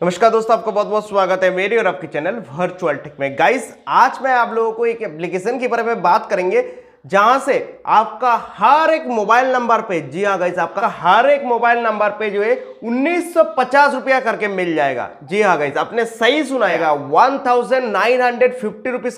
नमस्कार दोस्तों, आपका बहुत बहुत स्वागत है मेरी और आपके चैनल वर्चुअल टेक में। गाइस आज मैं आप लोगों को एक एप्लीकेशन के बारे में बात करेंगे, जहाँ से आपका हर एक मोबाइल नंबर पे, जी हाँ गाइस आपका हर एक मोबाइल नंबर पे जो है उन्नीस रुपया करके मिल जाएगा। जी हाँ गाइस आपने सही सुनाएगा वन थाउज़ेंड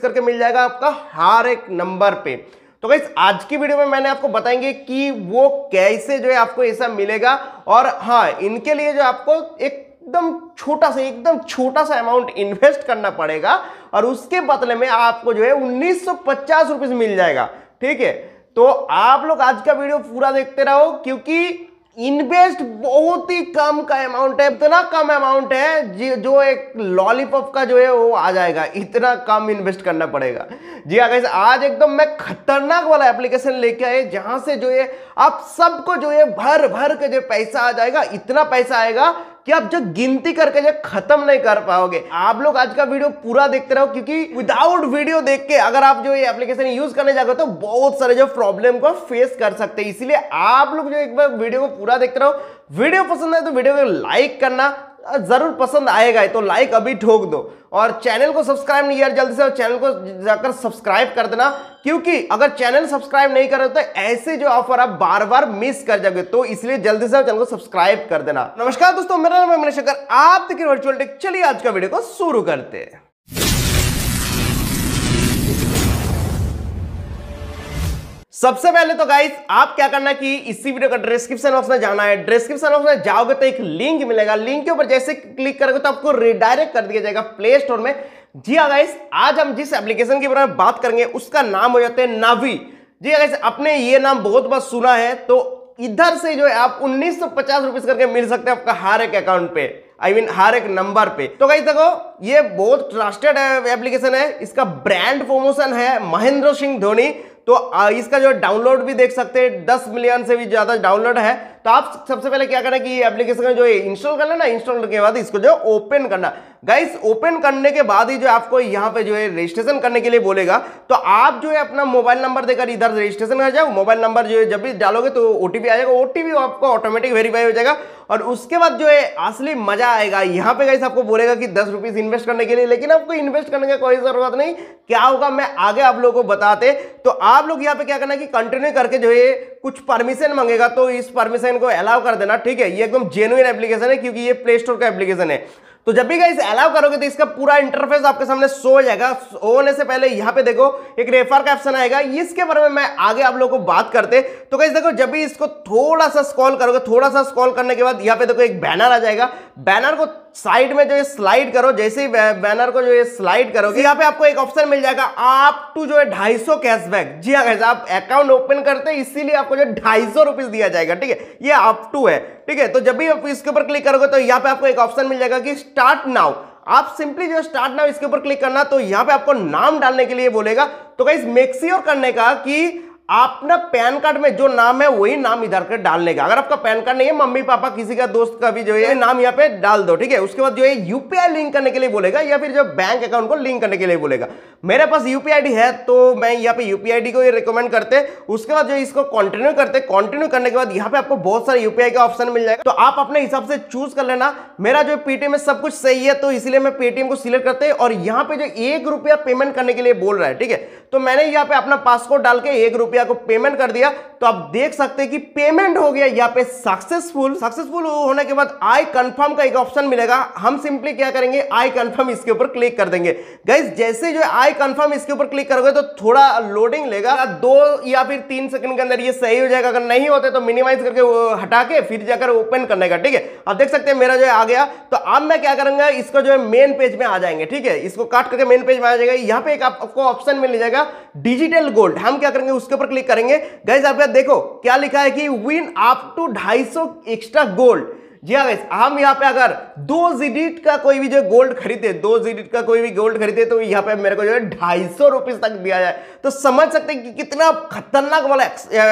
करके मिल जाएगा आपका हर एक नंबर पे। तो गाइस आज की वीडियो में मैंने आपको बताएँगे कि वो कैसे जो है आपको ऐसा मिलेगा और हाँ इनके लिए जो आपको एक एकदम छोटा सा, एकदम छोटा सा अमाउंट इन्वेस्ट करना पड़ेगा और उसके बदले में आपको जो है उन्नीस सौ रुपीज़ मिल जाएगा। ठीक है? तो आप लोग आज का वीडियो पूरा देखते रहो क्योंकि इन्वेस्ट बहुत ही कम का अमाउंट है, इतना कम अमाउंट है जो एक लॉलीपॉप का जो है वो आ जाएगा। इतना कम इन्वेस्ट करना पड़ेगा। जी हाँ कैसे आज एकदम मैं खतरनाक वाला एप्लीकेशन लेके आए, जहाँ से जो है आप सबको जो है भर भर के जो पैसा आ जाएगा, इतना पैसा आएगा कि आप जो गिनती करके जो खत्म नहीं कर पाओगे। आप लोग आज का वीडियो पूरा देखते रहो, क्योंकि विदाउट वीडियो देख के अगर आप जो ये एप्लीकेशन यूज़ करने जाओगे तो बहुत सारे जो प्रॉब्लम को फेस कर सकते हैं। इसीलिए आप लोग जो एक बार वीडियो को पूरा देखते रहो। वीडियो पसंद है तो वीडियो को लाइक करना ज़रूर पसंद आएगा तो लाइक अभी ठोक दो। और चैनल को सब्सक्राइब नहीं यार, जल्दी से और चैनल को जाकर सब्सक्राइब कर देना, क्योंकि अगर चैनल सब्सक्राइब नहीं करो तो ऐसे जो ऑफ़र आप बार बार मिस कर जाओगे तो इसलिए जल्दी से चैनल को सब्सक्राइब कर देना। नमस्कार दोस्तों, मेरा नाम है मनीष शंकर, आप देखिए वर्चुअल टेक चलिए आज का वीडियो को शुरू करते हैं। सबसे पहले तो गाइस आप क्या करना कि इसी वीडियो का डिस्क्रिप्शन बॉक्स में जाना है। डिस्क्रिप्शन बॉक्स में जाओगे तो एक लिंक मिलेगा। लिंक के ऊपर जैसे क्लिक करोगे तो आपको रिडायरेक्ट कर दिया जाएगा प्ले स्टोर में। जी हाँ गाइस आज हम जिस एप्लीकेशन के बारे में बात करेंगे उसका नाम हो जाता है नावी जी हाँ गाइस आपने ये नाम बहुत बार सुना है तो इधर से जो है आप उन्नीस सौ करके मिल सकते हैं आपका हर एक अकाउंट पे। आई I मीन mean, हर एक नंबर पे। तो कहीं देखो ये बहुत ट्रस्टेड एप्लीकेशन है। इसका ब्रांड प्रमोशन है महेंद्र सिंह धोनी। तो इसका जो डाउनलोड भी देख सकते हैं, दस मिलियन से भी ज़्यादा डाउनलोड है। तो आप सबसे पहले क्या करना कि ये एप्लीकेशन जो इंस्टॉल करना लेना इंस्टॉल करने के बाद इसको जो ओपन करना। गाइस ओपन करने के बाद ही जो आपको यहाँ पे जो है रजिस्ट्रेशन करने के लिए बोलेगा। तो आप जो है अपना मोबाइल नंबर देकर इधर रजिस्ट्रेशन कर जाओ। मोबाइल नंबर जो है जब भी डालोगे तो ओटीपी आ जाएगा। ओटीपी आपको ऑटोमेटिक वेरीफाई हो जाएगा। और उसके बाद जो है असली मज़ा आएगा। यहाँ पे गाइस आपको बोलेगा कि दस रुपीज़ इन्वेस्ट करने के लिए, लेकिन आपको इन्वेस्ट करने की कोई ज़रूरत नहीं। क्या होगा? मैं आगे आप लोगों को बताते। तो आप लोग यहाँ पे क्या करना कि कंटिन्यू करके जो है कुछ परमिशन मांगेगा तो इस परमिशन को अलाउ कर देना, ठीक है? ये एकदम जेन्युइन एप्लीकेशन है क्योंकि ये प्ले स्टोर का एप्लीकेशन है। तो जब भी गाइस अलाउ करोगे तो इसका पूरा इंटरफेस आपके सामने शो हो जाएगा। होने से पहले यहाँ पे देखो, एक रेफर का ऑप्शन आएगा। इसके बारे में मैं आगे आप लोगों को बात करते। तो गाइस देखो, जब भी इसको थोड़ा सा स्क्रॉल करोगे, थोड़ा सा स्क्रॉल करने के बाद यहाँ पे देखो एक बैनर आ जाएगा। बैनर को साइड में जो है स्लाइड करो, जैसे ही बैनर को जो है स्लाइड करोगे, यहाँ पे आपको एक ऑप्शन मिल जाएगा, आप टू जो है ढाई सौ कैशबैक जी हाँ आप अकाउंट ओपन करते हैं, इसीलिए आपको जो ढाई सौ रुपीज़ दिया जाएगा, ठीक है? ये अप टू है, ठीक है? तो जब भी आप इसके ऊपर क्लिक करोगे तो यहाँ पे आपको एक ऑप्शन मिल जाएगा कि स्टार्ट नाउ आप सिंपली जो स्टार्ट नाउ इसके ऊपर क्लिक करना तो यहाँ पे आपको नाम डालने के लिए बोलेगा। तो कहीं मेक श्योर करने का कि आप ना पैन कार्ड में जो नाम है, वही नाम इधर कर डालने का अगर आपका पैन कार्ड नहीं है, मम्मी, पापा, किसी का दोस्त का भी जो है, नाम यहाँ पे डाल दो, ठीक है? उसके बाद जो है यूपीआई लिंक करने के लिए बोलेगा या फिर जो बैंक अकाउंट को लिंक करने के लिए बोलेगा। मेरे पास यूपीआई है तो मैं यहाँ पे यूपीआई को रिकमेंड करते। उसके बाद जो इसको कंटिन्यू करते। कंटिन्यू करने के बाद यहाँ पे आपको बहुत सारे यूपीआई का ऑप्शन मिल जाएगा। तो आप अपने हिसाब से चूज़ कर लेना। मेरा जो पेटीएम में सब कुछ सही है तो इसलिए मैं पेटीएम को सिलेक्ट करते और यहाँ पे जो एक रुपया पेमेंट करने के लिए बोल रहा है, ठीक है? तो मैंने यहाँ पे अपना पासपोर्ट डाल के एक रुपया को पेमेंट कर दिया तो आप देख सकते हैं कि पेमेंट हो गया, यहाँ पे सक्सेसफुल सक्सेसफुल होने के बाद आई कंफर्म का एक ऑप्शन मिलेगा। हम सिंपली क्या करेंगे? आई कंफर्म इसके ऊपर क्लिक कर देंगे। गाइस जैसे जो आई कंफर्म इसके ऊपर क्लिक करोगे तो थोड़ा लोडिंग लेगा। दो या फिर तीन सेकंड के अंदर ये सही हो जाएगा। अगर नहीं होते तो मिनिमाइज करके हटा के फिर जाकर ओपन करने का, ठीक है? आप देख सकते हैं मेरा जो है आ गया। तो अब मैं क्या करूँगा, इसको जो है मेन पेज में आ जाएँगे, ठीक है? इसको काट करके मेन पेज में आ जाएगा। यहाँ पे एक आपको ऑप्शन मिल जाएगा डिजिटल गोल्ड हम क्या करेंगे, उसके ऊपर क्लिक करेंगे। गैस आप देखो, क्या लिखा है कि विन अप टू ढाई एक्स्ट्रा गोल्ड जी हाँ हम यहाँ पे अगर दो जीडिट का कोई भी जो गोल्ड खरीदे, दो जीडिट का कोई भी गोल्ड खरीदे तो यहाँ पे मेरे को जो है ढाई सौ रुपीज़ तक दिया जाए। तो समझ सकते हैं कि कितना खतरनाक वाला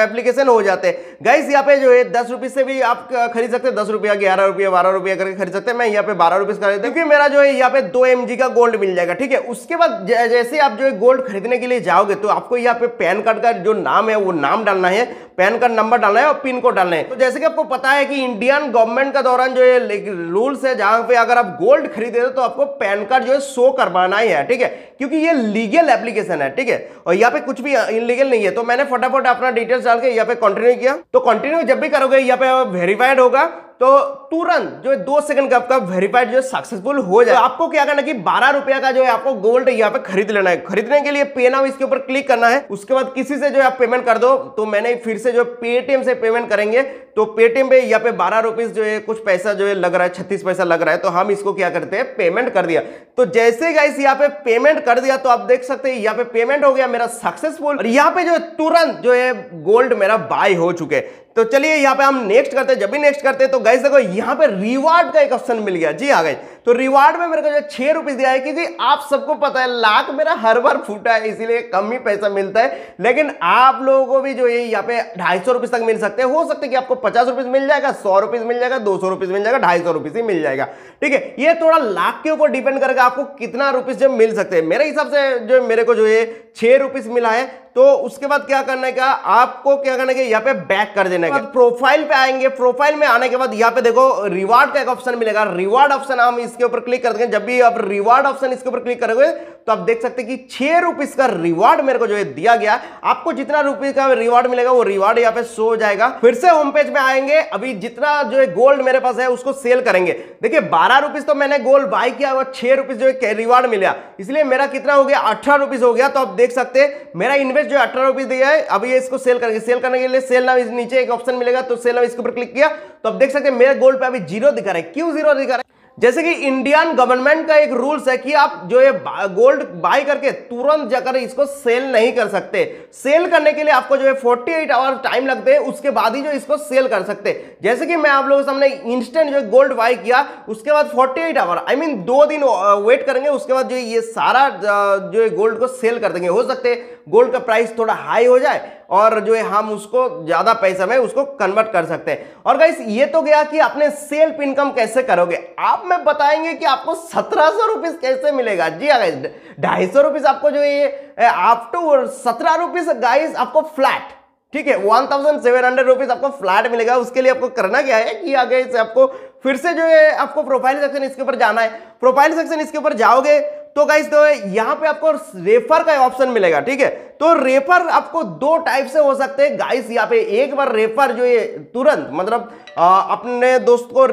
एप्लीकेशन हो जाते हैं। गाइस यहाँ पे जो है दस रुपीज़ से भी आप खरीद सकते हैं। दस रुपया, ग्यारह रुपया, बारह रुपया करके खरीद सकते हैं। मैं यहाँ पे बारह रुपीज़ खरीद क्योंकि मेरा जो है यहाँ पे दो एम का गोल्ड मिल जाएगा, ठीक है? उसके बाद जैसे आप जो है गोल्ड खरीदने के लिए जाओगे तो आपको यहाँ पे पैन कार्ड का जो नाम है, वो नाम डालना है। पैन कार्ड नंबर डालना है और पिन कोड डालना है। तो जैसे कि आपको पता है कि इंडियन गवर्नमेंट का का दौरान जो ये रूल्स है, जहाँ पे अगर आप गोल्ड खरीदे तो आपको पैन कार्ड जो है शो करवाना ही है, ठीक है? क्योंकि ये लीगल एप्लीकेशन है, ठीक है? और यहाँ पे कुछ भी इनलीगल नहीं है तो मैंने फटाफट अपना डिटेल्स डाल के यहाँ पे कंटिन्यू किया। तो कंटिन्यू जब भी करोगे, यहाँ पे वेरीफाइड होगा तो तुरंत जो दो सेकंड का आपका वेरीफाइड जो सक्सेसफुल हो जाए। तो आपको क्या करना कि बारह रुपया का जो है आपको गोल्ड यहाँ पे खरीद लेना है। खरीदने के लिए पे नाउ इसके ऊपर क्लिक करना है। उसके बाद किसी से जो आप पेमेंट कर दो। तो मैंने फिर से जो पेटीएम से पेमेंट करेंगे। तो पेटीएम पे यहाँ पे बारह रुपीज़ जो है कुछ पैसा जो है लग रहा है, छत्तीस पैसा लग रहा है। तो हम इसको क्या करते हैं पेमेंट कर दिया। तो जैसे गाइस यहाँ पे पेमेंट कर दिया तो आप देख सकते हैं यहाँ पे पेमेंट हो गया मेरा सक्सेसफुल और यहाँ पे जो तुरंत जो है गोल्ड मेरा बाय हो चुके। तो चलिए यहाँ पे हम नेक्स्ट करते हैं। जब भी नेक्स्ट करते हैं तो गाइस देखो, यहाँ पे रिवार्ड का एक ऑप्शन मिल गया। जी आ गए। तो रिवार्ड में मेरे को जो छह रुपीस दिया है क्योंकि आप सबको पता है, लाख मेरा हर बार फूटा है, इसीलिए कम ही पैसा मिलता है। लेकिन आप लोगों को भी जो है यहाँ पे ढाई सौ तक मिल सकते हैं। हो सकता कि आपको पचास रुपीस मिल जाएगा, सौ रुपीस मिल जाएगा, दो सौ रुपीस मिल जाएगा, ढाई सौ ही मिल जाएगा। ठीक है, ये थोड़ा लाख के ऊपर डिपेंड करेगा आपको कितना रुपीस जो मिल सकते हैं। मेरे हिसाब से जो मेरे को जो है छह रुपीस मिला है तो उसके बाद क्या करने का आपको क्या करने का यहाँ पे बैक कर देने का प्रोफ़ाइल पे आएँगे। प्रोफ़ाइल में आने के बाद यहाँ पे देखो रिवार्ड का एक ऑप्शन मिलेगा। रिवार्ड ऑप्शन हम इसके ऊपर क्लिक कर देंगे जब भी आप रिवार्ड ऑप्शन इसके ऊपर क्लिक करोगे तो आप देख सकते हैं कि छह रुपीस का रिवार्ड मेरे को जो है दिया गया। आपको जितना रुपीज़ का रिवार्ड मिलेगा, वो रिवार्ड यहाँ पे शो हो जाएगा। फिर से होम पेज में आएँगे। अभी जितना जो है गोल्ड मेरे पास है, उसको सेल करेंगे। देखिए, बारह रुपीज़ तो मैंने गोल्ड बाय किया और छह रुपीज़ जो है रिवार्ड मिला। इसलिए मेरा कितना हो गया? अठारह रुपीज़ हो गया। तो आप देख सकते मेरा इन्वेस्ट जो है अठारह रुपीज़ दिया है। अभी इसको सेल करेंगे। सेल करने के लिए सेल नाम नीचे एक ऑप्शन मिलेगा तो सेल नाम इसके ऊपर क्लिक किया। तो आप देख सकते मेरे गोल्ड पे अभी ज़ीरो दिखा रहा क्यों ज़ीरो दिखा रहा है? जैसे कि इंडियन गवर्नमेंट का एक रूल्स है कि आप जो ये गोल्ड बाय करके तुरंत जाकर इसको सेल नहीं कर सकते। सेल करने के लिए आपको जो है 48 एट आवर टाइम लगते हैं, उसके बाद ही जो इसको सेल कर सकते जैसे कि मैं आप लोगों के सामने इंस्टेंट जो गोल्ड बाय किया, उसके बाद 48 एट आवर आई मीन दो दिन वेट करेंगे, उसके बाद जो ये सारा जो गोल्ड को सेल कर देंगे। हो सकते गोल्ड का प्राइस थोड़ा हाई हो जाए और जो है, हम उसको ज़्यादा पैसा में उसको कन्वर्ट कर सकते हैं। और गाइस ये तो गया कि आपने सेल्फ इनकम कैसे करोगे? आप में बताएँगे कि आपको सत्रह सौ रुपीज़ कैसे मिलेगा? जी हाँ गाइस ढाई सौ रुपीज़ आपको जो ये आप सत्रह रुपीज़ गाइस आपको फ्लैट ठीक है? One thousand seven hundred rupees आपको फ्लैट मिलेगा। उसके लिए आपको करना क्या है कि आगे से आपको फिर से जो है, आपको प्रोफ़ाइल सेक्शन इसके ऊपर जाना है। प्रोफ़ाइल सेक्शन इसके ऊपर जाओगे तो गाइस तो यहाँ पे आपको रेफर का ऑप्शन मिलेगा, ठीक है? तो रेफर आपको दो टाइप से हो सकते हैं। गाइस यहाँ पे एक बार रेफर जो है तुरंत मतलब अपने दोस्त को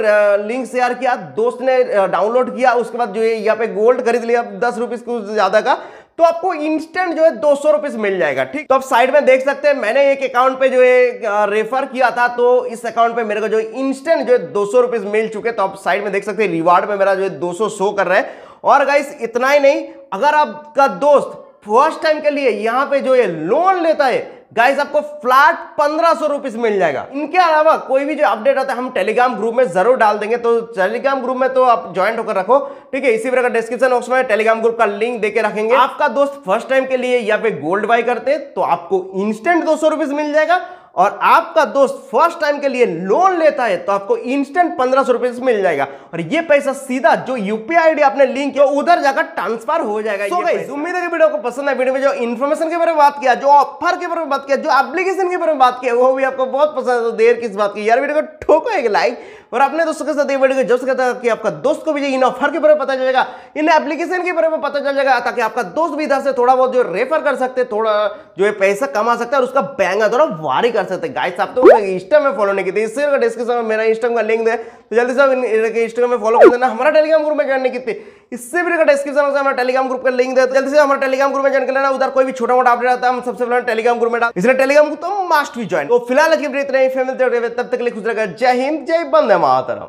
लिंक शेयर किया, दोस्त ने डाउनलोड किया, उसके बाद जो है यहाँ पे गोल्ड खरीद लिया, दस रुपीज़ कुछ ज़्यादा का तो आपको इंस्टेंट जो है दो सौ मिल जाएगा, ठीक? तो आप साइड में देख सकते हैं, मैंने एक अकाउंट पे जो है रेफर किया था तो इस अकाउंट पे मेरे को जो इंस्टेंट जो है दो सौ रुपीज़ मिल चुके तो आप साइड में देख सकते हैं रिवार्ड में मेरा जो है दो सौ शो कर रहा है। और गाइस इतना ही नहीं, अगर आपका दोस्त फ़र्स्ट टाइम के लिए यहाँ पे जो है लोन लेता है गाइस आपको फ्लैट पंद्रह सौ रुपीज़ मिल जाएगा। इनके अलावा कोई भी जो अपडेट आता है, हम टेलीग्राम ग्रुप में ज़रूर डाल देंगे। तो टेलीग्राम ग्रुप में तो आप ज्वाइंट होकर रखो, ठीक है? इसी प्रकार डिस्क्रिप्शन बॉक्स में टेलीग्राम ग्रुप का लिंक देके रखेंगे। आपका दोस्त फ़र्स्ट टाइम के लिए या पे गोल्ड बाय करते तो आपको इंस्टेंट दो सौ मिल जाएगा। और आपका दोस्त फ़र्स्ट टाइम के लिए लोन लेता है तो आपको इंस्टेंट पंद्रह सौ रुपए मिल जाएगा। और ये पैसा सीधा जो यूपीआई आईडी आपने लिंक किया उधर जाकर ट्रांसफ़र हो जाएगा so उम्मीद है कि वीडियो को पसंद है। वीडियो में जो इन्फॉर्मेशन के बारे में बात किया जो ऑफ़र के बारे में बात किया जो एप्लीकेशन के बारे में बात किया वो भी आपको बहुत पसंद है तो देर किस बात की? यार वीडियो को ठोको एक लाइक और अपने दोस्तों के साथ ये वीडियो जब कहता कि आपका दोस्त को भी इन ऑफ़र के बारे में पता चल जाएगा इन एप्लीकेशन के बारे में पता चल जाएगा ताकि आपका दोस्त भी इधर से थोड़ा बहुत जो रेफर कर सकते थोड़ा जो पैसा कमा सकता है और उसका बैंक थोड़ा वारी कर सकते गाइस आप तो इंस्टा में फॉलो नहीं किए इस डिस्क्रिप्शन में मेरा इंस्टा का लिंक दे। तो जल्दी से आप इंस्टाग्राम में फॉलो कर देना। हमारा टेलीग्राम ग्रुप में ज्वाइन नहीं कितने इससे भी डिस्क्रिप्शन में हमारा टेलीग्राम ग्रुप का लिंक दे। तो जल्दी से हमारा टेलीग्राम ग्रुप में ज्वाइन कर लेना। उधर कोई भी छोटा मोटा अपडेट आता है, हम सबसे पहले टेलीग्राम ग्रुप में डाल। इसलिए टेलीग्राम ग्रुप तो मस्ट भी ज्वाइन तो फ़िलहाल इतने फैमिली तब तक के लिए खुश रखा जय हिंद, जय बंदे मातरम।